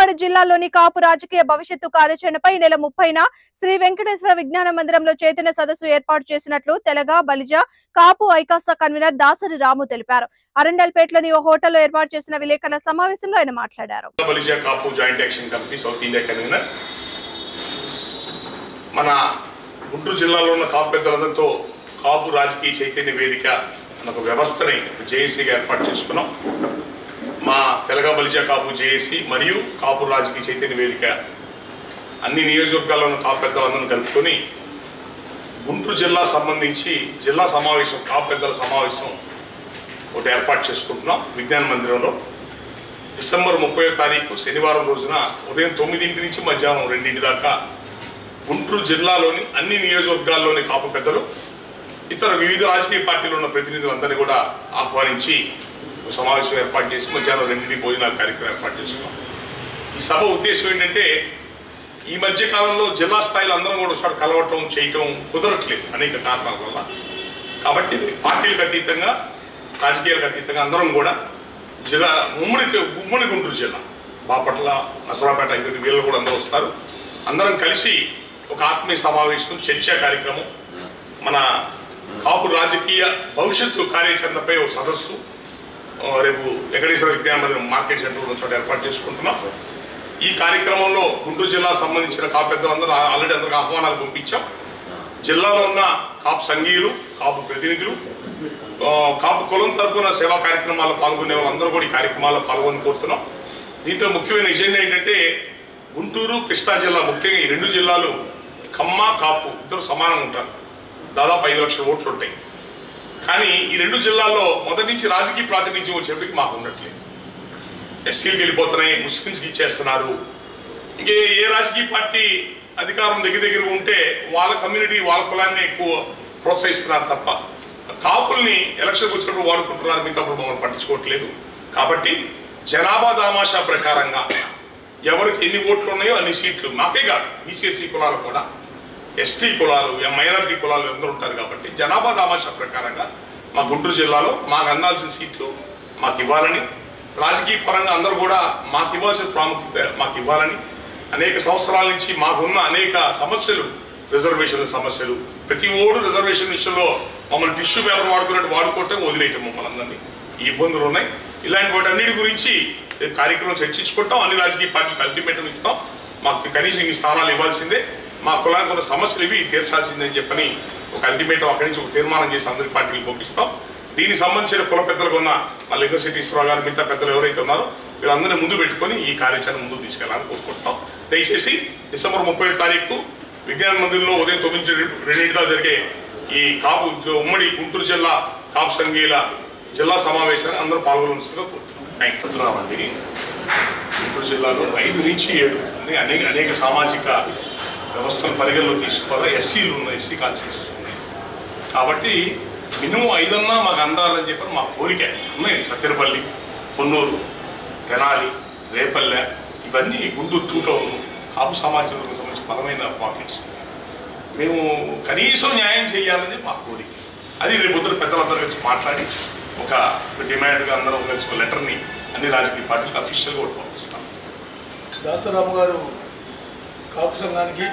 ఉమ్మడి జిల్లాలోని కాపు రాజకీయ భవిష్యత్తు కార్యాచరణపై నెల ముప్పైన శ్రీ వెంకటేశ్వర విజ్ఞాన మందిరంలో చైతన్య సదస్సు ఏర్పాటు చేసినట్లు తెలగ బలిజ కాపు ఐకాస కన్వీనర్ దాసరి రాము తెలిపారు. అరండల్పేటలోని ఓ హోటల్లో ఏర్పాటు చేసిన విలేకరుల సమావేశంలో ఆయన మాట్లాడారు. మన గుంటూరు జిల్లాలో ఉన్న కాపు పెద్దలందరితో కాపు రాజకీయ చైతన్య వేదిక అన్న ఒక వ్యవస్థని జేఏసీగా ఏర్పాటు చేసుకున్నాం. మా తెలగ బలిజా కాపు జేఏసీ మరియు కాపు రాజకీయ చైతన్య వేదిక అన్ని నియోజకవర్గాల్లో ఉన్న కాపు పెద్దలందరిని కలుపుకొని గుంటూరు జిల్లా సంబంధించి జిల్లా సమావేశం కాపు పెద్దల సమావేశం ఒకటి ఏర్పాటు చేసుకుంటున్నాం విజ్ఞాన మందిరంలో. డిసెంబర్ ముప్పై తారీఖు శనివారం రోజున ఉదయం తొమ్మిదింటి నుంచి మధ్యాహ్నం రెండింటి దాకా గుంటూరు జిల్లాలోని అన్ని నియోజకవర్గాల్లోని కాపు పెద్దలు ఇతర వివిధ రాజకీయ పార్టీలు ఉన్న ప్రతినిధులందరినీ కూడా ఆహ్వానించి సమావేశం ఏర్పాటు చేసి మధ్యాహ్నం రెండింటి భోజనాల కార్యక్రమం ఏర్పాటు చేసుకున్నాం. ఈ సభ ఉద్దేశం ఏంటంటే ఈ మధ్య కాలంలో జిల్లా స్థాయిలో అందరం కూడా ఒకసారి కలవటం చేయటం కుదరట్లేదు అనేక కారణాల వల్ల. కాబట్టి పార్టీలకు అతీతంగా రాజకీయాలకు అతీతంగా అందరం కూడా జిల్లా ఉమ్మడి ఉమ్మడి గుంటూరు జిల్లా బాపట్ల నసరాపేట ఇక్కడి వీళ్ళు కూడా అందరూ వస్తారు. అందరం కలిసి ఒక ఆత్మీయ సమావేశం చర్చా కార్యక్రమం మన కాపు రాజకీయ భవిష్యత్తు కార్యాచరణపై ఒక సదస్సు రేపు వెంకటేశ్వర విజ్ఞాన మందిరం మార్కెట్ సెంటర్ చోట ఏర్పాటు చేసుకుంటున్నాం. ఈ కార్యక్రమంలో గుంటూరు జిల్లా సంబంధించిన కాపు పెద్దలందరూ ఆల్రెడీ అందరికి ఆహ్వానాలు పంపించాం. జిల్లాలో ఉన్న కాపు సంఘీయులు కాపు ప్రతినిధులు కాపు కులం తరపున సేవా కార్యక్రమాల్లో పాల్గొనే వాళ్ళందరూ కూడా ఈ కార్యక్రమాల్లో పాల్గొని కోరుతున్నాం. దీంట్లో ముఖ్యమైన ఎజెండా ఏంటంటే గుంటూరు కృష్ణా జిల్లా ముఖ్యంగా ఈ రెండు జిల్లాలు కమ్మ కాపు ఇద్దరు సమానంగా ఉంటారు. దాదాపు ఐదు లక్షల ఓట్లు ఉంటాయి. కానీ ఈ రెండు జిల్లాల్లో మొదటి నుంచి రాజకీయ ప్రాతినిధ్యం వచ్చేప్పటికి మాకు ఉండట్లేదు. ఎస్సీలకు వెళ్ళిపోతున్నాయి ముస్లింస్కి ఇచ్చేస్తున్నారు. ఇంకే ఏ రాజకీయ పార్టీ అధికారం దగ్గర దగ్గర ఉంటే వాళ్ళ కమ్యూనిటీ వాళ్ళ కులాన్ని ఎక్కువ ప్రోత్సహిస్తున్నారు తప్ప. కాపుల్ని ఎలక్షన్కి వచ్చినప్పుడు వాడుకుంటున్నారు మిగతా మమ్మల్ని పట్టించుకోవట్లేదు. కాబట్టి జనాభా దామాషా ప్రకారంగా ఎవరికి ఎన్ని ఓట్లు ఉన్నాయో అన్ని సీట్లు మాకే కాదు బీసీఎస్సీ కులాలు కూడా. ఎస్టీ కులాలు మైనారిటీ కులాలు అందరూ ఉంటారు కాబట్టి జనాభా దామాషా ప్రకారంగా మా గుంటూరు జిల్లాలో మాకు అందాల్సిన సీట్లు మాకు ఇవ్వాలని రాజకీయ పరంగా అందరూ కూడా మాకు ఇవ్వాల్సిన ప్రాముఖ్యత మాకు ఇవ్వాలని అనేక సంవత్సరాల నుంచి మాకున్న అనేక సమస్యలు రిజర్వేషన్ల సమస్యలు ప్రతి ఓడు రిజర్వేషన్ విషయంలో మమ్మల్ని టిష్యూ పేపర్ వాడుకున్నట్టు వాడుకోవటం వదిలేయటం మమ్మల్ని అందరినీ. ఈ ఇబ్బందులు ఉన్నాయి. ఇలాంటి వాటి అన్నిటి గురించి కార్యక్రమం చర్చించుకుంటాం. అన్ని రాజకీయ పార్టీలకు అల్టిమేటం ఇస్తాం. మాకు కనీసం ఈ స్థానాలు ఇవ్వాల్సిందే. మా కులానికి ఉన్న సమస్యలు ఇవి తీర్చాల్సిందని చెప్పని ఒక అల్టిమేటం అక్కడి నుంచి ఒక తీర్మానం చేసి అందరి పార్టీలు పంపిస్తాం. దీనికి సంబంధించిన కుల పెద్దలకు ఉన్న మా లింగశెట్టీశ్వరరావు గారు మిగతా పెద్దలు ఎవరైతే ఉన్నారో వీళ్ళందరినీ ముందు పెట్టుకొని ఈ కార్యాచరణ ముందుకు తీసుకెళ్ళాలని కోరుకుంటున్నాం. దయచేసి డిసెంబర్ ముప్పై తారీఖు విజ్ఞాన మందిరంలో ఉదయం తొమ్మిది నుంచి జరిగే ఈ కాపు ఉమ్మడి గుంటూరు జిల్లా కాపు సంఘీల జిల్లా సమావేశాన్ని అందరూ పాల్గొనవలసిందిగా కోరుతున్నాం. థ్యాంక్ గుంటూరు జిల్లాలో ఐదు నుంచి ఏడు అనేక అనేక సామాజిక వ్యవస్థను పరిగణలో తీసుకోవాలా? ఎస్సీలు ఉన్నాయి ఎస్సీ కాన్స్టిట్యూన్సీస్ ఉన్నాయి. కాబట్టి మినిమం ఐదన్నా మాకు అందాలని చెప్పి మా కోరిక ఉన్నాయి. సత్తెరపల్లి పొన్నూరు తెనాలి రేపల్లె ఇవన్నీ గుంటూరు టూ టౌన్ కాపు సామాజిక సంబంధించి సంబంధించిన బలమైన పాకెట్స్ మేము కనీసం న్యాయం చేయాలని మా కోరిక. అది రేపు పొద్దున పెద్దలందరూ కలిసి మాట్లాడి ఒక డిమాండ్గా అందరం కలిసి ఒక లెటర్ని అన్ని రాజకీయ పార్టీలకు అఫీషియల్గా ఒకటి పంపిస్తాం. దాసరాము గారు కాపు సంఘానికి